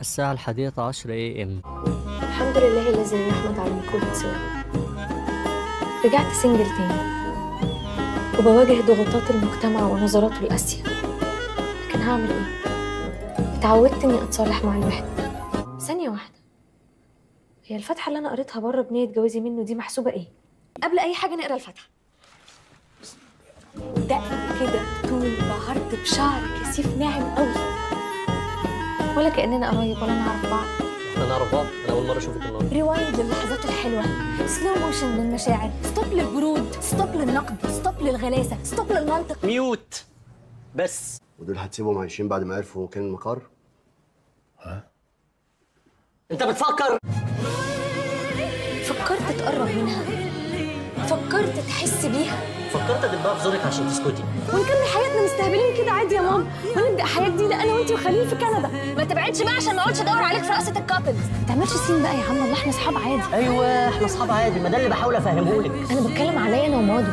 الساعة الحادية عشر AM الحمد لله الذي يحمد على كل سواه رجعت single تاني. وبواجه ضغوطات المجتمع ونظراته القاسية لكن هعمل إيه؟ اتعودت إني أتصالح مع الوحدة. ثانية واحدة. هي الفاتحة اللي أنا قريتها بره بنية جوازي منه دي محسوبة إيه؟ قبل أي حاجة نقرأ الفاتحة دق كده طول بعرض بشعر كثيف ناعم قوي ولا كأننا قرايب ولا نعرف بعض. إحنا نعرف بعض؟ أنا أول مرة أشوفك النهاردة. rewind للحظات الحلوة. slow motion للمشاعر stop للبرود. stop للنقد. stop للغلاسة. ستوب للمنطق. mute بس. ودول هتسيبهم عايشين بعد ما عرفوا مكان المقر أنت بتفكر. فكرت تقرب منها. فكرت تحس بيها. فكرت ادبها في زورك عشان تسكتي. ونكمل حياتنا مستهبلين كده عادي يا ماما. ونبدا حياه جديدة أنا وأنتي وخليل في كندا. ما تبعدش بقى عشان ما اقعدش ادور عليك في رقصة ال couples ما تعملش scene بقى يا عم الله إحنا اصحاب عادي. أيوه إحنا اصحاب عادي ما ده اللي بحاول أفهمهولك. أنا بتكلم عليا أنا وماضي